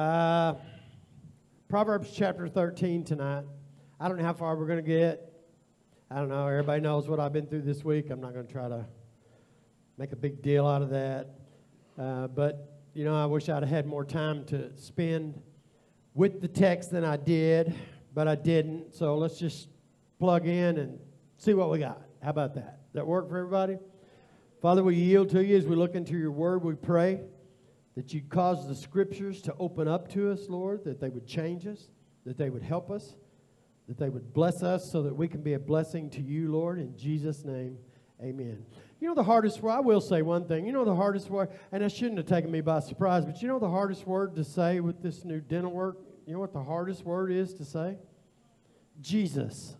Uh, Proverbs chapter 13 tonight. I don't know how far we're going to get. I don't know. Everybody knows what I've been through this week. I'm not going to try to make a big deal out of that. Uh, but, you know, I wish I'd had more time to spend with the text than I did, but I didn't. So let's just plug in and see what we got. How about that? Does that work for everybody? Father, we yield to you as we look into your word. We pray that you'd cause the scriptures to open up to us, Lord, that they would change us, that they would help us, that they would bless us so that we can be a blessing to you, Lord. In Jesus' name, amen. You know the hardest word, I will say one thing. You know the hardest word, and it shouldn't have taken me by surprise, but you know the hardest word to say with this new dental work? You know what the hardest word is to say? Jesus.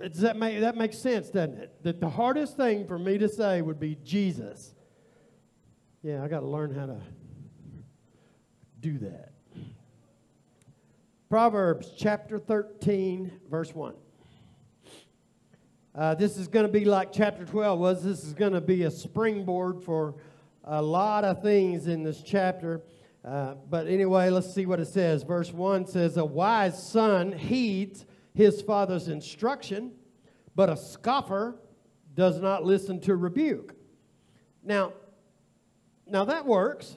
Does that make that makes sense, doesn't it? That the hardest thing for me to say would be Jesus. Yeah, I got to learn how to do that. Proverbs chapter 13, verse 1. Uh, this is going to be like chapter 12 was. This is going to be a springboard for a lot of things in this chapter. Uh, but anyway, let's see what it says. Verse 1 says, A wise son heeds his father's instruction, but a scoffer does not listen to rebuke. Now, now that works,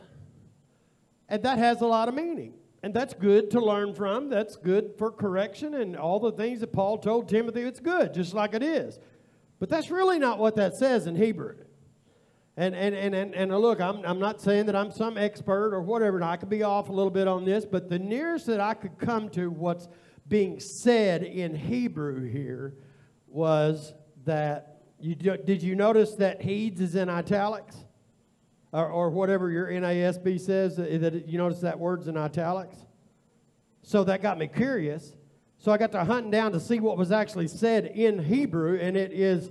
and that has a lot of meaning. And that's good to learn from. That's good for correction and all the things that Paul told Timothy. It's good, just like it is. But that's really not what that says in Hebrew. And, and, and, and, and look, I'm, I'm not saying that I'm some expert or whatever, and I could be off a little bit on this, but the nearest that I could come to what's being said in Hebrew here was that you, did you notice that heeds is in italics? Or, or whatever your NASB says, that you notice that word's in italics? So that got me curious. So I got to hunting down to see what was actually said in Hebrew, and it is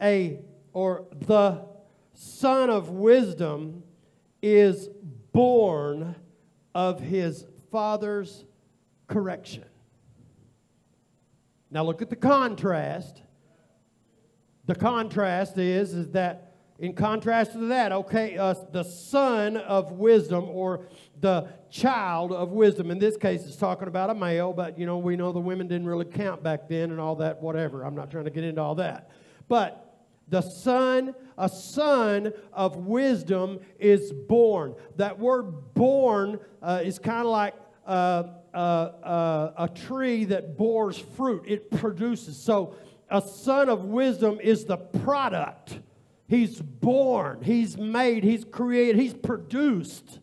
a, or the son of wisdom is born of his father's correction. Now look at the contrast. The contrast is, is that in contrast to that, okay, uh, the son of wisdom or the child of wisdom. In this case, it's talking about a male, but you know, we know the women didn't really count back then and all that, whatever. I'm not trying to get into all that. But the son, a son of wisdom is born. That word born uh, is kind of like uh, uh, uh, a tree that bores fruit, it produces. So, a son of wisdom is the product. He's born, he's made, he's created, he's produced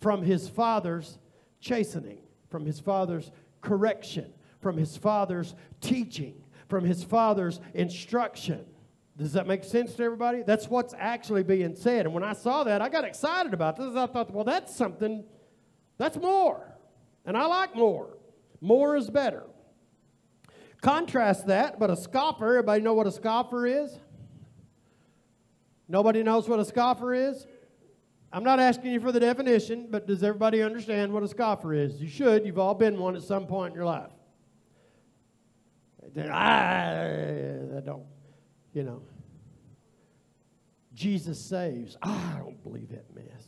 from his father's chastening, from his father's correction, from his father's teaching, from his father's instruction. Does that make sense to everybody? That's what's actually being said. And when I saw that, I got excited about this. I thought, well, that's something, that's more. And I like more. More is better. Contrast that, but a scoffer, everybody know what a scoffer is? Nobody knows what a scoffer is? I'm not asking you for the definition, but does everybody understand what a scoffer is? You should. You've all been one at some point in your life. I, ah, I don't, you know. Jesus saves. Ah, I don't believe that mess.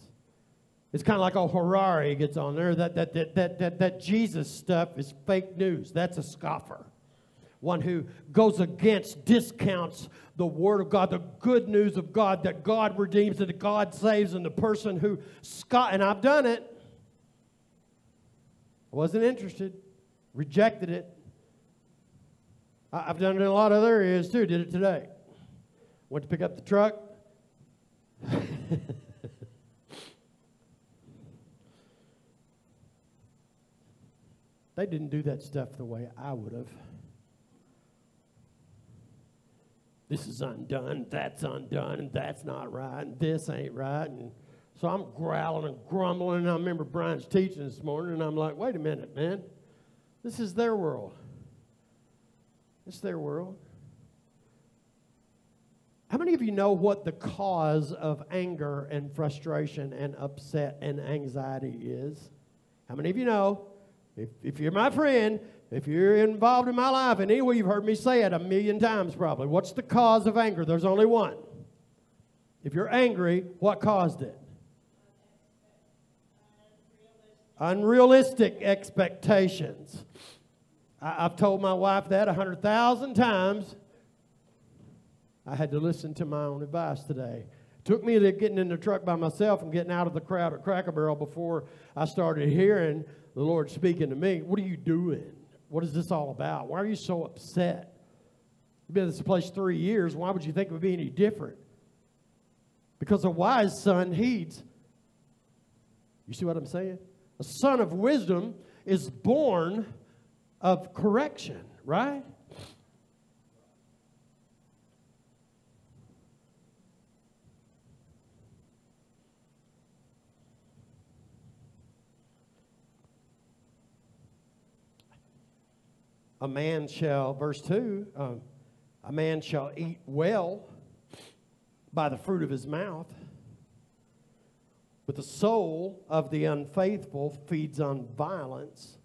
It's kind of like a Harari gets on there. That, that, that, that, that, that Jesus stuff is fake news. That's a scoffer. One who goes against, discounts the Word of God, the good news of God, that God redeems, that God saves, and the person who, scoff, and I've done it. I wasn't interested, rejected it. I've done it in a lot of other areas too, did it today. Went to pick up the truck. They didn't do that stuff the way I would have. This is undone, that's undone, and that's not right, and this ain't right. And so I'm growling and grumbling. And I remember Brian's teaching this morning, and I'm like, wait a minute, man. This is their world. It's their world. How many of you know what the cause of anger and frustration and upset and anxiety is? How many of you know? If, if you're my friend, if you're involved in my life way, you've heard me say it a million times probably. What's the cause of anger? There's only one. If you're angry, what caused it? unrealistic expectations. I, have told my wife that a hundred thousand times. I had to listen to my own advice today. It took me to getting in the truck by myself and getting out of the crowd at Cracker Barrel before I started hearing the Lord speaking to me. What are you doing? What is this all about? Why are you so upset? You've been in this place three years. Why would you think it would be any different? Because a wise son heeds. You see what I'm saying? A son of wisdom is born of correction, right? A man shall, verse 2, um, a man shall eat well by the fruit of his mouth, but the soul of the unfaithful feeds on violence.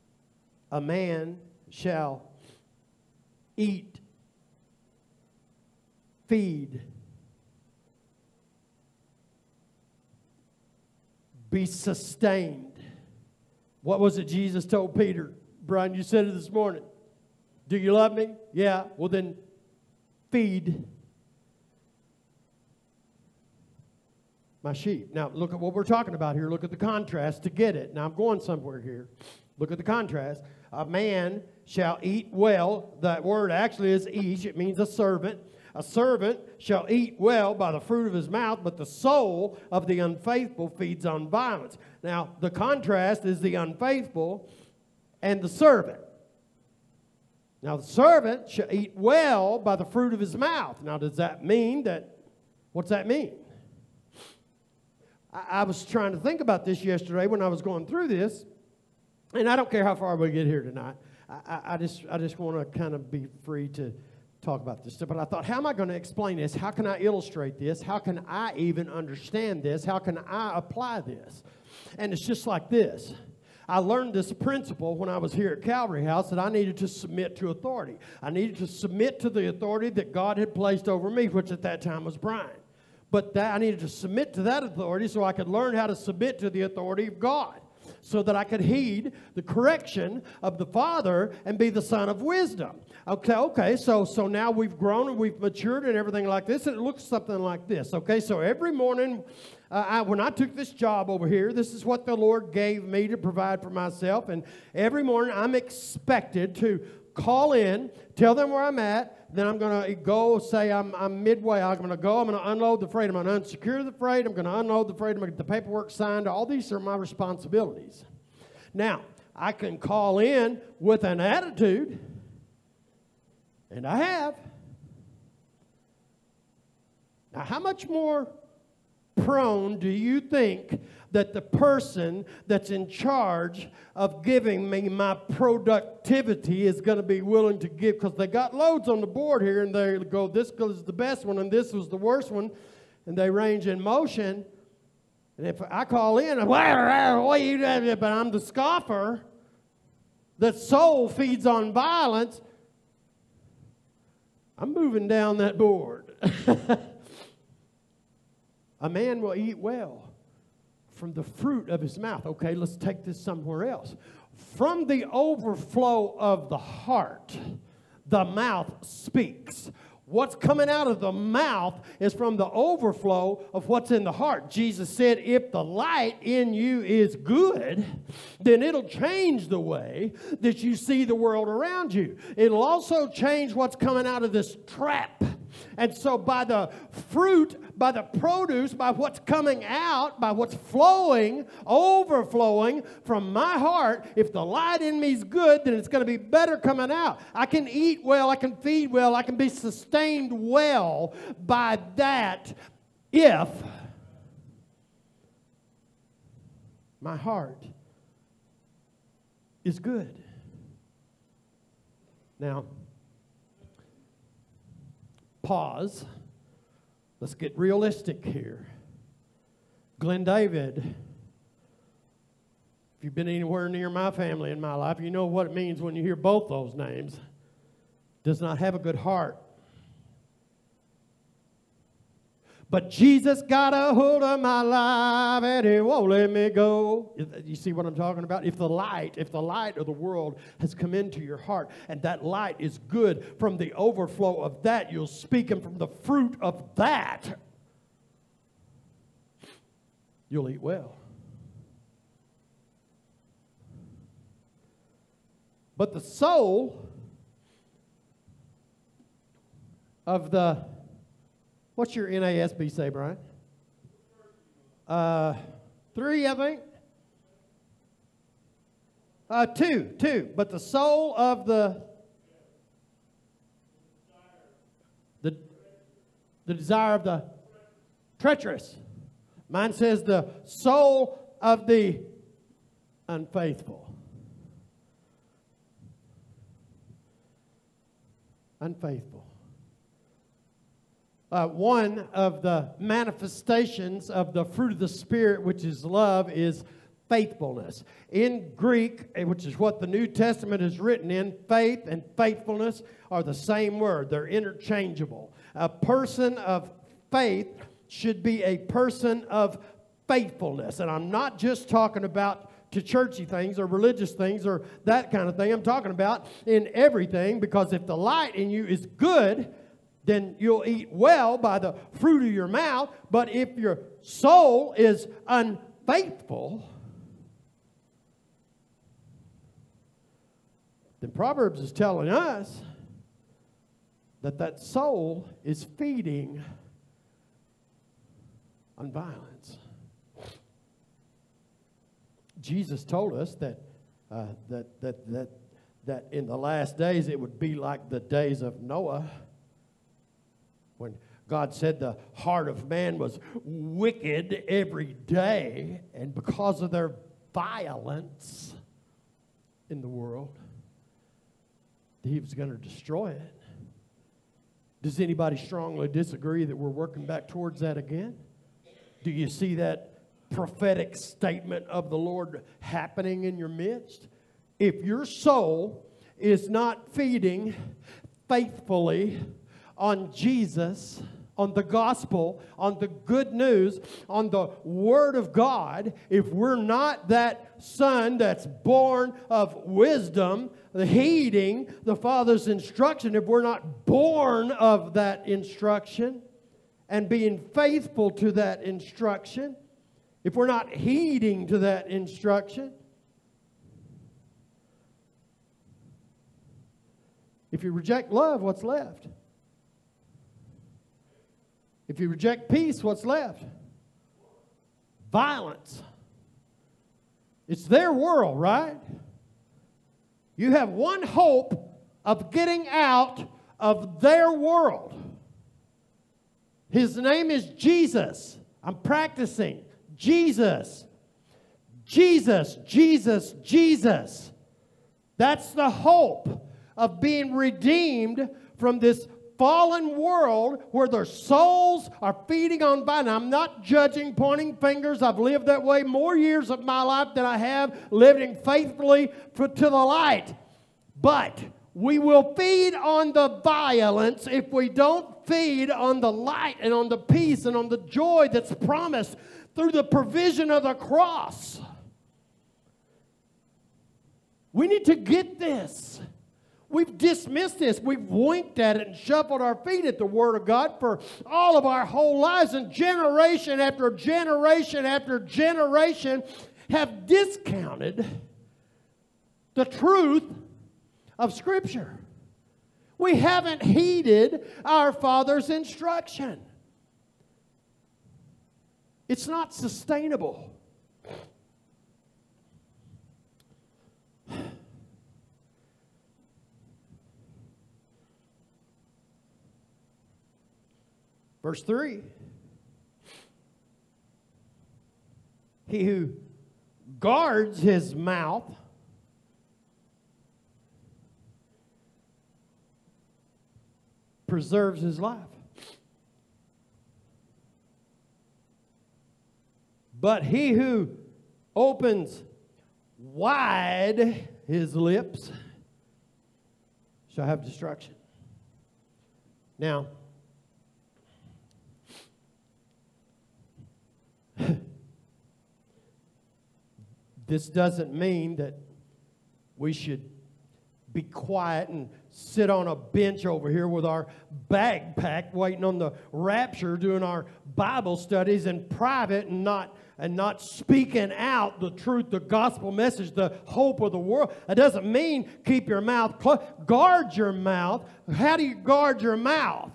A man shall eat, feed, be sustained. What was it Jesus told Peter? Brian, you said it this morning. Do you love me? Yeah. Well, then feed my sheep. Now, look at what we're talking about here. Look at the contrast to get it. Now, I'm going somewhere here. Look at the contrast. A man shall eat well. That word actually is ish, it means a servant. A servant shall eat well by the fruit of his mouth, but the soul of the unfaithful feeds on violence. Now, the contrast is the unfaithful and the servant. Now, the servant shall eat well by the fruit of his mouth. Now, does that mean that, what's that mean? I, I was trying to think about this yesterday when I was going through this, and I don't care how far we get here tonight. I, I just, I just want to kind of be free to talk about this stuff. But I thought, how am I going to explain this? How can I illustrate this? How can I even understand this? How can I apply this? And it's just like this. I learned this principle when I was here at Calvary House that I needed to submit to authority. I needed to submit to the authority that God had placed over me, which at that time was Brian. But that I needed to submit to that authority so I could learn how to submit to the authority of God so that I could heed the correction of the Father and be the son of wisdom. Okay, okay, so so now we've grown and we've matured and everything like this, and it looks something like this. Okay, so every morning, uh, I, when I took this job over here, this is what the Lord gave me to provide for myself, and every morning I'm expected to call in, tell them where I'm at, then I'm going to go say I'm, I'm midway. I'm going to go. I'm going to unload the freight. I'm going to unsecure the freight. I'm going to unload the freight. I'm going to get the paperwork signed. All these are my responsibilities. Now, I can call in with an attitude, and I have. Now, how much more prone do you think that the person that's in charge of giving me my productivity is going to be willing to give because they got loads on the board here and they go, this is the best one and this was the worst one, and they range in motion. And if I call in, doing? But I'm the scoffer. That soul feeds on violence. I'm moving down that board. A man will eat well from the fruit of his mouth. Okay, let's take this somewhere else. From the overflow of the heart, the mouth speaks. What's coming out of the mouth is from the overflow of what's in the heart. Jesus said, if the light in you is good, then it'll change the way that you see the world around you. It'll also change what's coming out of this trap and so, by the fruit, by the produce, by what's coming out, by what's flowing, overflowing from my heart, if the light in me is good, then it's going to be better coming out. I can eat well, I can feed well, I can be sustained well by that if my heart is good. Now, pause. Let's get realistic here. Glenn David, if you've been anywhere near my family in my life, you know what it means when you hear both those names. Does not have a good heart. But Jesus got a hold of my life and he won't let me go. You see what I'm talking about? If the light, if the light of the world has come into your heart and that light is good from the overflow of that, you'll speak and from the fruit of that, you'll eat well. But the soul of the What's your NASB say, Brian? Uh, three, I think. Uh, two, two. But the soul of the the the desire of the treacherous. Mine says the soul of the unfaithful. Unfaithful uh, one of the manifestations of the fruit of the Spirit, which is love, is faithfulness. In Greek, eh, which is what the New Testament is written in, faith and faithfulness are the same word, they're interchangeable. A person of faith should be a person of faithfulness. And I'm not just talking about to churchy things or religious things or that kind of thing. I'm talking about in everything because if the light in you is good, then you'll eat well by the fruit of your mouth. But if your soul is unfaithful, then Proverbs is telling us that that soul is feeding on violence. Jesus told us that, uh, that, that, that, that in the last days it would be like the days of Noah when God said the heart of man was wicked every day, and because of their violence in the world, he was going to destroy it. Does anybody strongly disagree that we're working back towards that again? Do you see that prophetic statement of the Lord happening in your midst? If your soul is not feeding faithfully on Jesus, on the gospel, on the good news, on the word of God, if we're not that son that's born of wisdom, the heeding the Father's instruction, if we're not born of that instruction and being faithful to that instruction, if we're not heeding to that instruction, if you reject love, what's left? If you reject peace, what's left? Violence. It's their world, right? You have one hope of getting out of their world. His name is Jesus. I'm practicing. Jesus. Jesus, Jesus, Jesus. That's the hope of being redeemed from this fallen world where their souls are feeding on violence. I'm not judging, pointing fingers. I've lived that way more years of my life than I have living faithfully for, to the light. But we will feed on the violence if we don't feed on the light and on the peace and on the joy that's promised through the provision of the cross. We need to get this. We've dismissed this. We've winked at it and shuffled our feet at the Word of God for all of our whole lives. And generation after generation after generation have discounted the truth of Scripture. We haven't heeded our Father's instruction. It's not sustainable. Verse 3 He who guards his mouth preserves his life. But he who opens wide his lips shall have destruction. Now, This doesn't mean that we should be quiet and sit on a bench over here with our bag packed waiting on the rapture doing our bible studies in private and not and not speaking out the truth the gospel message the hope of the world. It doesn't mean keep your mouth closed guard your mouth. How do you guard your mouth?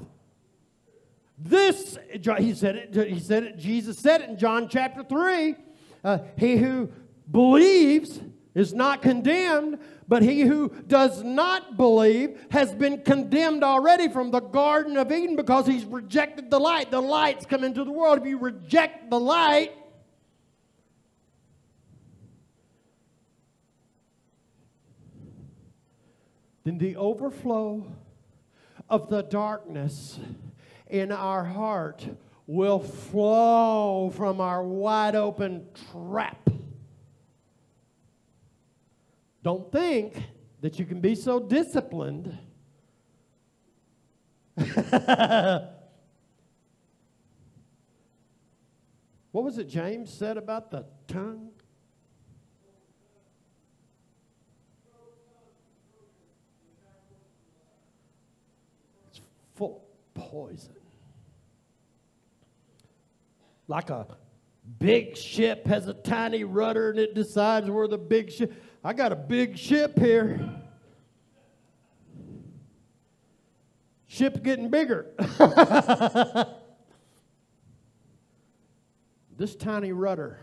This he said it he said it jesus said it in john chapter 3 uh, he who believes is not condemned, but he who does not believe has been condemned already from the Garden of Eden because he's rejected the light. The light's come into the world. If you reject the light, then the overflow of the darkness in our heart will flow from our wide open trap don't think that you can be so disciplined. what was it James said about the tongue? It's full poison. Like a big ship has a tiny rudder and it decides where the big ship I got a big ship here. Ship's getting bigger. this tiny rudder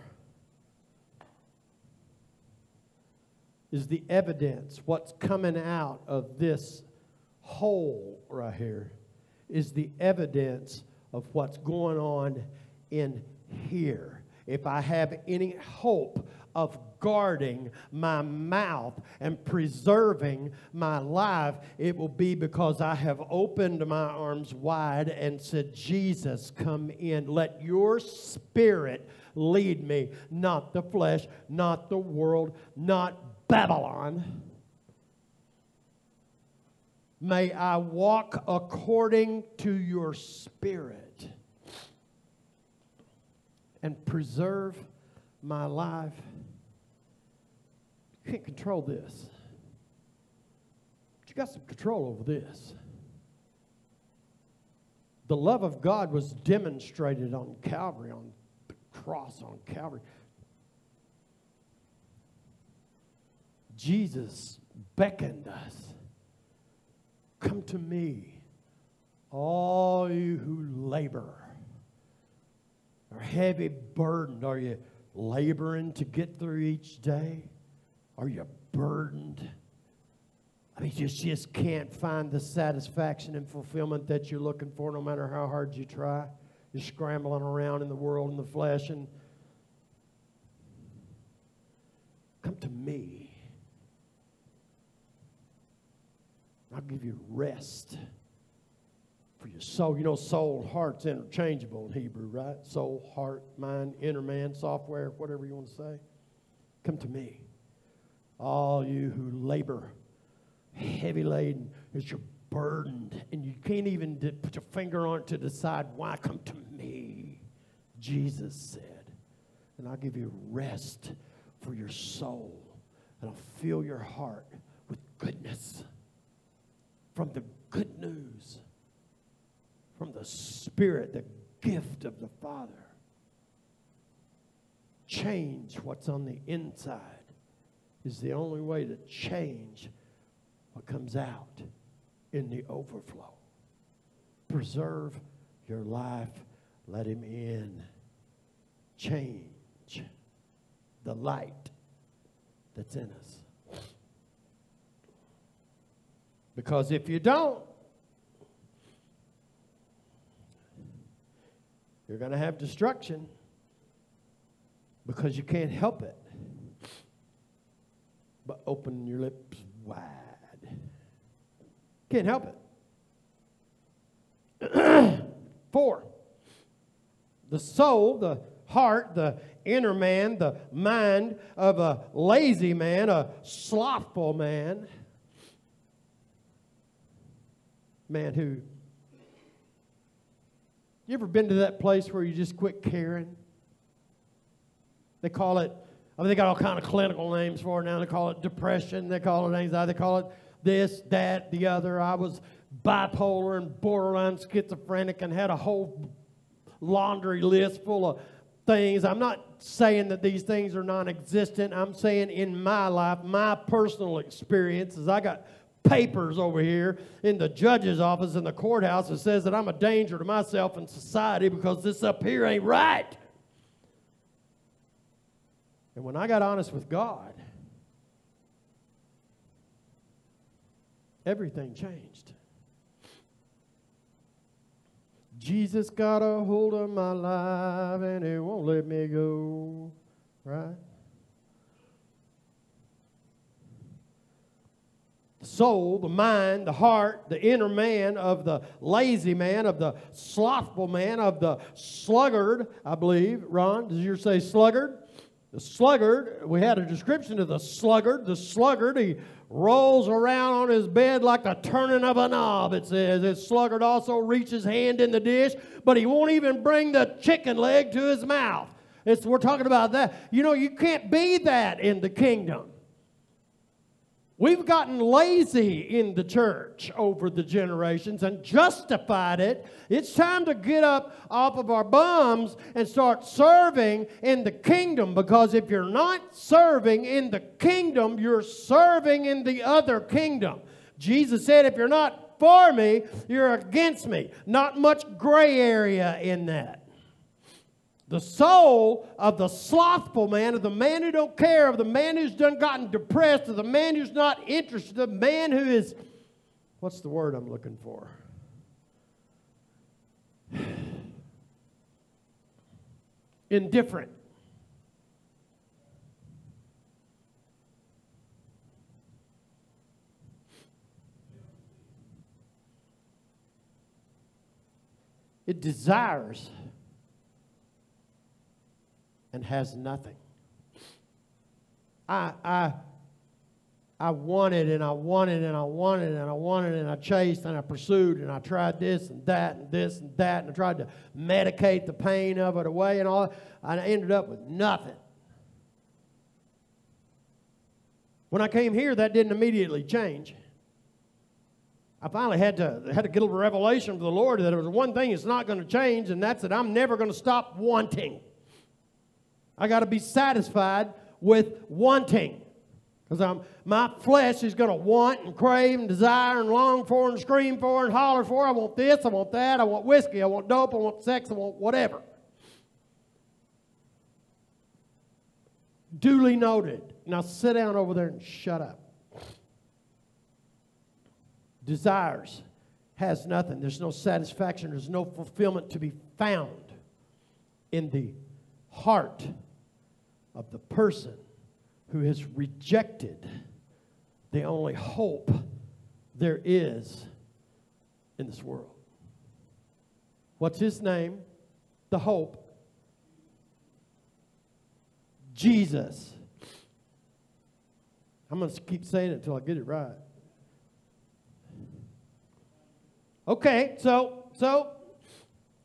is the evidence. What's coming out of this hole right here is the evidence of what's going on in here. If I have any hope of guarding my mouth and preserving my life, it will be because I have opened my arms wide and said, Jesus, come in. Let your spirit lead me, not the flesh, not the world, not Babylon. May I walk according to your spirit and preserve my life you can't control this. But you got some control over this. The love of God was demonstrated on Calvary, on the cross on Calvary. Jesus beckoned us. Come to me, all you who labor, are heavy burdened. Are you laboring to get through each day? Are you burdened? I mean, you just can't find the satisfaction and fulfillment that you're looking for no matter how hard you try. You're scrambling around in the world in the flesh and come to me. I'll give you rest for your soul. You know, soul, heart's interchangeable in Hebrew, right? Soul, heart, mind, inner man, software, whatever you want to say. Come to me all you who labor heavy laden as you're burdened and you can't even put your finger on it to decide why come to me jesus said and i'll give you rest for your soul and i'll fill your heart with goodness from the good news from the spirit the gift of the father change what's on the inside is the only way to change what comes out in the overflow. Preserve your life, let Him in. Change the light that's in us. Because if you don't, you're going to have destruction because you can't help it but open your lips wide. Can't help it. Four, the soul, the heart, the inner man, the mind of a lazy man, a slothful man, man who. You ever been to that place where you just quit caring? They call it I mean, they got all kind of clinical names for it now. They call it depression. They call it anxiety. They call it this, that, the other. I was bipolar and borderline schizophrenic and had a whole laundry list full of things. I'm not saying that these things are non existent. I'm saying in my life, my personal experiences, I got papers over here in the judge's office in the courthouse that says that I'm a danger to myself and society because this up here ain't right. And when I got honest with God, everything changed. Jesus got a hold of my life and it won't let me go. Right? Soul, the mind, the heart, the inner man of the lazy man, of the slothful man, of the sluggard, I believe. Ron, does yours say sluggard? The sluggard, we had a description of the sluggard. The sluggard, he rolls around on his bed like the turning of a knob, it says. His sluggard also reaches hand in the dish, but he won't even bring the chicken leg to his mouth. It's, we're talking about that. You know, you can't be that in the kingdom. We've gotten lazy in the church over the generations and justified it. It's time to get up off of our bums and start serving in the kingdom because if you're not serving in the kingdom, you're serving in the other kingdom. Jesus said, if you're not for me, you're against me. Not much gray area in that. The soul of the slothful man, of the man who don't care, of the man who's done gotten depressed, of the man who's not interested, the man who is, what's the word I'm looking for? Indifferent. It desires and has nothing. I, I, I wanted and I wanted and I wanted and I wanted and I chased and I pursued and I tried this and that and this and that and I tried to medicate the pain of it away and all. I ended up with nothing. When I came here, that didn't immediately change. I finally had to had to get a little revelation from the Lord that there was one thing that's not going to change, and that's that I'm never going to stop wanting. I got to be satisfied with wanting. Because my flesh is going to want and crave and desire and long for and scream for and holler for. I want this, I want that, I want whiskey, I want dope, I want sex, I want whatever. Duly noted. Now sit down over there and shut up. Desires has nothing. There's no satisfaction. There's no fulfillment to be found in the heart of the person who has rejected the only hope there is in this world. What's his name? The hope. Jesus. I'm going to keep saying it until I get it right. Okay, so so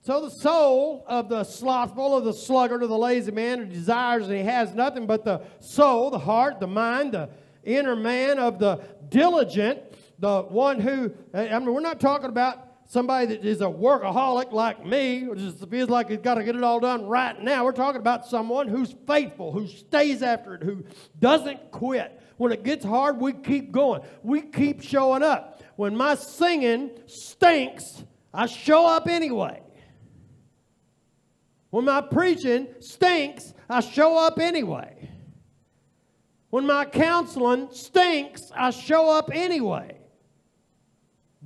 so the soul of the slothful, of the sluggard, of the lazy man who desires and he has nothing but the soul, the heart, the mind, the inner man of the diligent, the one who, I mean, we're not talking about somebody that is a workaholic like me, who just feels like he's got to get it all done right now. We're talking about someone who's faithful, who stays after it, who doesn't quit. When it gets hard, we keep going. We keep showing up. When my singing stinks, I show up anyway. When my preaching stinks, I show up anyway. When my counseling stinks, I show up anyway.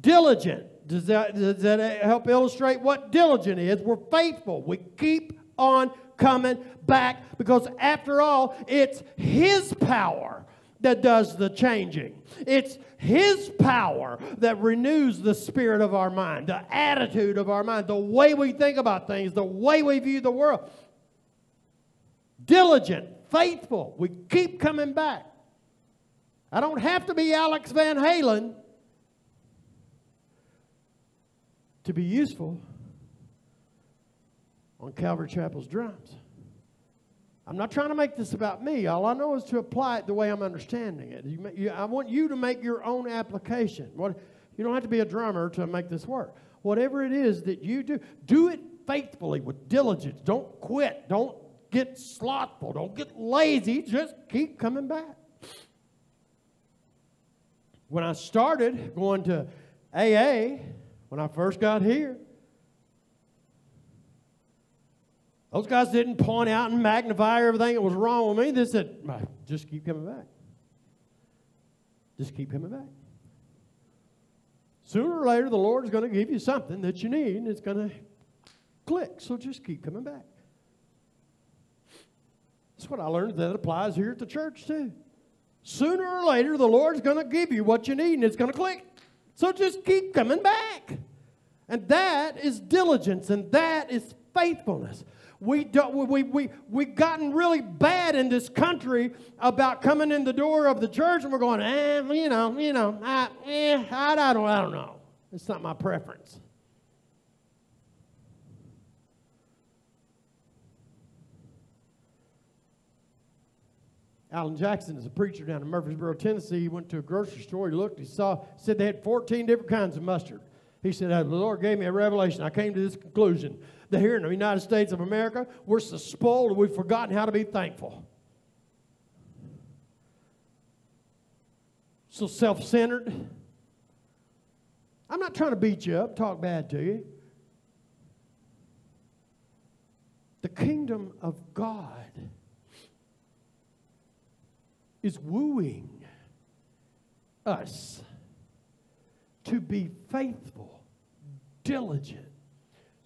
Diligent. Does that, does that help illustrate what diligent is? We're faithful. We keep on coming back because, after all, it's His power that does the changing. It's His power that renews the spirit of our mind, the attitude of our mind, the way we think about things, the way we view the world. Diligent, faithful. We keep coming back. I don't have to be Alex Van Halen to be useful on Calvary Chapel's drums. I'm not trying to make this about me. All I know is to apply it the way I'm understanding it. You, you, I want you to make your own application. What, you don't have to be a drummer to make this work. Whatever it is that you do, do it faithfully with diligence. Don't quit. Don't get slothful. Don't get lazy. Just keep coming back. When I started going to AA, when I first got here, those guys didn't point out and magnify everything that was wrong with me. They said, just keep coming back. Just keep coming back. Sooner or later, the Lord's going to give you something that you need, and it's going to click. So just keep coming back. That's what I learned that applies here at the church, too. Sooner or later, the Lord's going to give you what you need, and it's going to click. So just keep coming back. And that is diligence, and that is faithfulness. We don't, we, we, we've gotten really bad in this country about coming in the door of the church and we're going, eh, you know, you know, I, eh, I, I, don't, I don't know. It's not my preference. Alan Jackson is a preacher down in Murfreesboro, Tennessee. He went to a grocery store. He looked, he saw, said they had 14 different kinds of mustard. He said, The Lord gave me a revelation. I came to this conclusion that here in the United States of America, we're so spoiled we've forgotten how to be thankful. So self centered. I'm not trying to beat you up, talk bad to you. The kingdom of God is wooing us to be faithful, diligent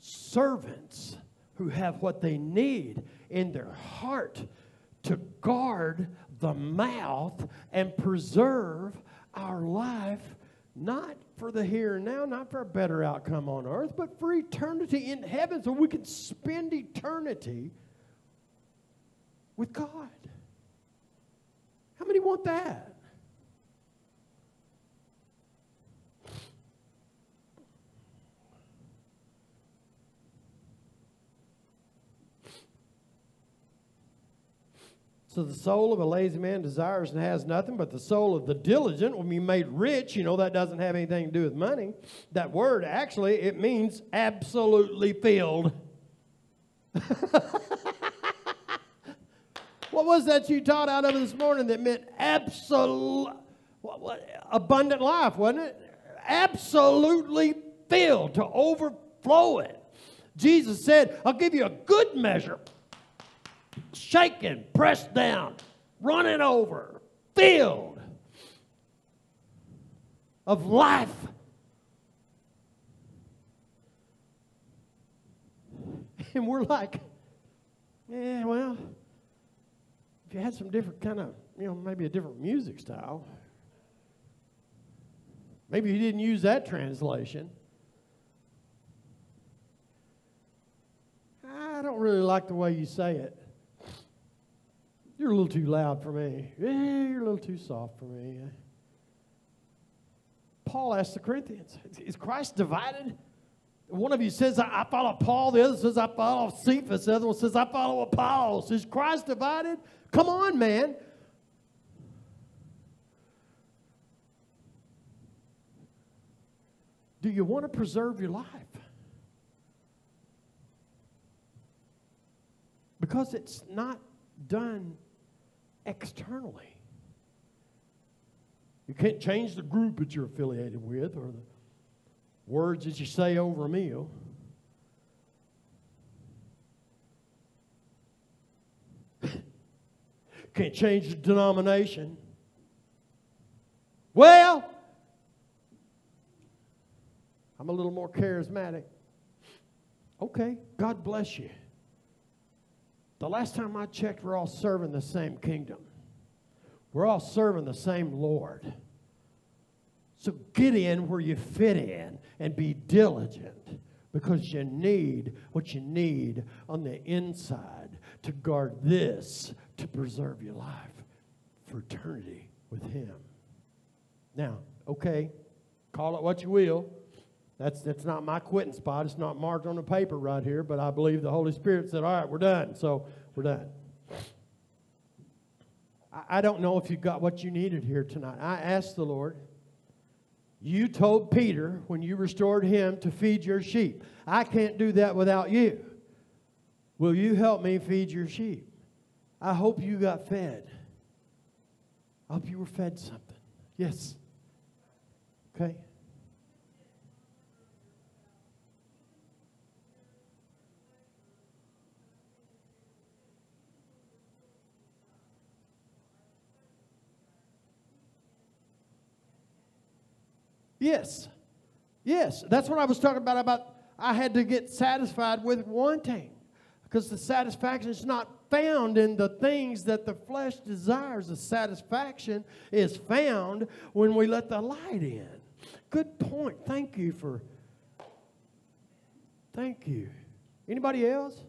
servants who have what they need in their heart to guard the mouth and preserve our life, not for the here and now, not for a better outcome on earth, but for eternity in heaven so we can spend eternity with God. How many want that? So the soul of a lazy man desires and has nothing, but the soul of the diligent will be made rich. You know, that doesn't have anything to do with money. That word, actually, it means absolutely filled. what was that you taught out of this morning that meant absolute, abundant life, wasn't it? Absolutely filled to overflow it. Jesus said, I'll give you a good measure shaken, pressed down, running over, filled of life. And we're like, yeah, well, if you had some different kind of, you know, maybe a different music style, maybe you didn't use that translation. I don't really like the way you say it. You're a little too loud for me. Yeah, you're a little too soft for me. Paul asked the Corinthians, Is Christ divided? One of you says, I follow Paul. The other says, I follow Cephas. The other one says, I follow Apollos. Is Christ divided? Come on, man. Do you want to preserve your life? Because it's not done externally. You can't change the group that you're affiliated with or the words that you say over a meal. can't change the denomination. Well, I'm a little more charismatic. Okay, God bless you. The last time I checked, we're all serving the same kingdom. We're all serving the same Lord. So get in where you fit in and be diligent because you need what you need on the inside to guard this to preserve your life for eternity with Him. Now, okay, call it what you will. That's, that's not my quitting spot. It's not marked on the paper right here, but I believe the Holy Spirit said, All right, we're done. So we're done. I, I don't know if you got what you needed here tonight. I asked the Lord. You told Peter when you restored him to feed your sheep. I can't do that without you. Will you help me feed your sheep? I hope you got fed. I hope you were fed something. Yes. Okay. Yes. Yes. That's what I was talking about about I had to get satisfied with wanting. Because the satisfaction is not found in the things that the flesh desires. The satisfaction is found when we let the light in. Good point. Thank you for Thank you. Anybody else?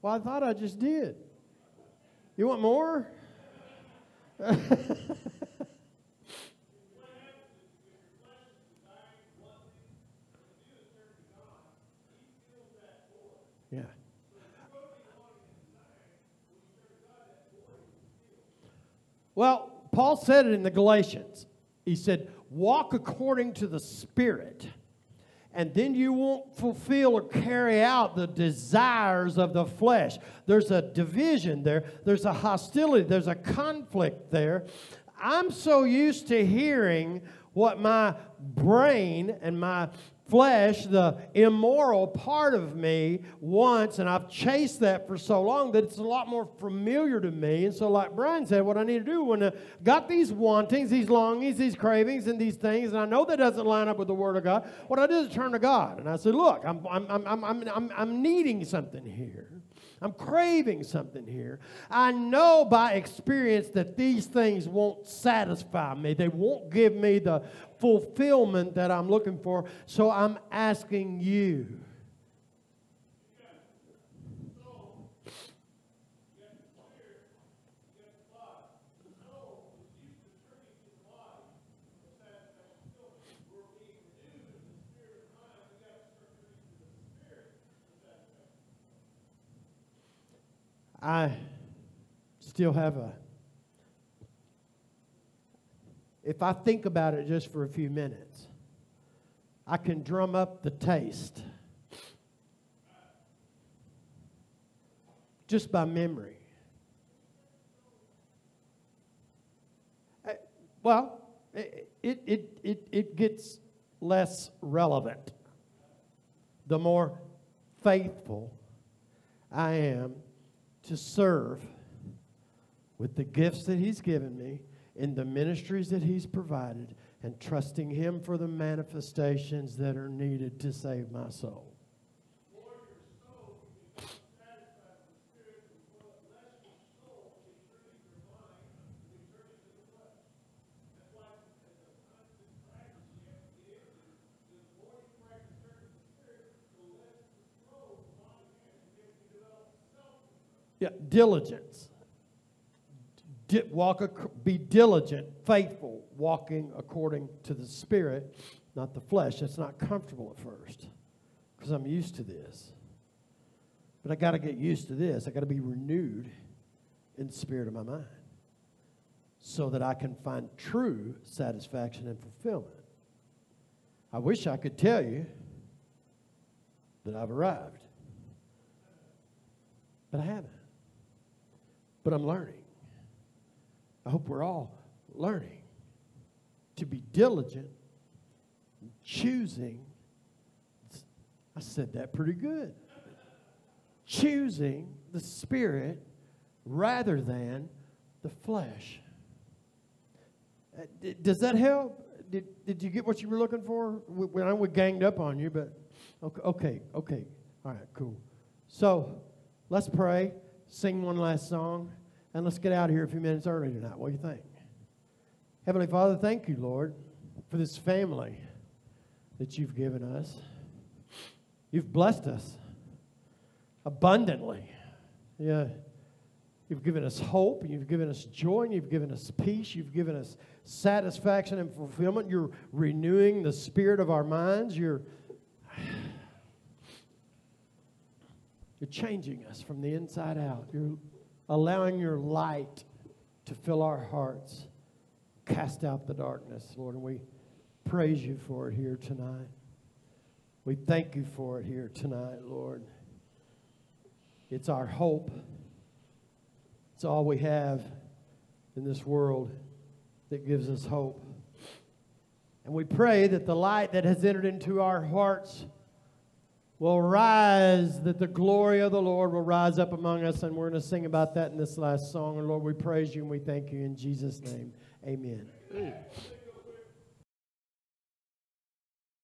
Well, I thought I just did. You want more? yeah. Well, Paul said it in the Galatians. He said, Walk according to the Spirit, and then you won't fulfill or carry out the desires of the flesh. There's a division there, there's a hostility, there's a conflict there. I'm so used to hearing what my brain and my flesh, the immoral part of me, wants, and I've chased that for so long that it's a lot more familiar to me. And so, like Brian said, what I need to do when I got these wantings, these longings, these cravings, and these things, and I know that doesn't line up with the Word of God, what I do is turn to God. And I said, Look, I'm, I'm, I'm, I'm, I'm, I'm needing something here. I'm craving something here. I know by experience that these things won't satisfy me. They won't give me the fulfillment that I'm looking for. So I'm asking you. I still have a. If I think about it just for a few minutes, I can drum up the taste just by memory. Uh, well, it, it, it, it gets less relevant the more faithful I am to serve with the gifts that He's given me in the ministries that He's provided and trusting Him for the manifestations that are needed to save my soul. Yeah, diligence. Walk, be diligent, faithful, walking according to the Spirit, not the flesh. It's not comfortable at first because I'm used to this. But I got to get used to this. I got to be renewed in the spirit of my mind so that I can find true satisfaction and fulfillment. I wish I could tell you that I've arrived, but I haven't but I'm learning. I hope we're all learning to be diligent, choosing. I said that pretty good. Choosing the Spirit rather than the flesh. Uh, does that help? Did, did you get what you were looking for? I we ganged up on you, but okay, okay. All right, cool. So let's pray, sing one last song. And let's get out of here a few minutes early tonight. What do you think? Heavenly Father, thank you, Lord, for this family that you've given us. You've blessed us abundantly. Yeah. You've given us hope, you've given us joy, and you've given us peace, you've given us satisfaction and fulfillment. You're renewing the spirit of our minds. You're You're changing us from the inside out. You're allowing your light to fill our hearts, cast out the darkness, Lord. And we praise you for it here tonight. We thank you for it here tonight, Lord. It's our hope. It's all we have in this world that gives us hope. And we pray that the light that has entered into our hearts will rise, that the glory of the Lord will rise up among us. And we're going to sing about that in this last song. And Lord, we praise you and we thank you in Jesus' name. Amen.